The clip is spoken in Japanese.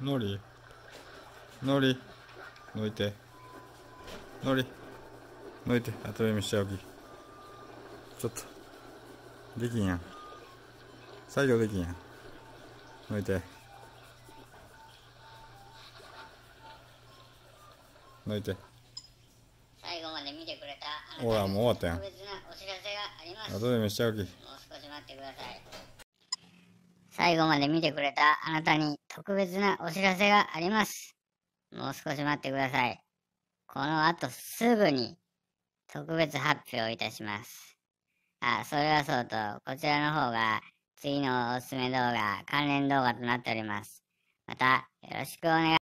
のりのり抜いてのり抜いて後で見しちゃうき。ちょっと。できんやん。作業できんやん。抜いて抜いて最後まで見てくれたあほらもう終わったやん。後で見しちゃうきもう少し待ってください最後まで見てくれたあなたに特別なお知らせがあります。もう少し待ってください。この後すぐに特別発表いたします。あそれはそうとこちらの方が次のおすすめ動画関連動画となっております。またよろしくお願い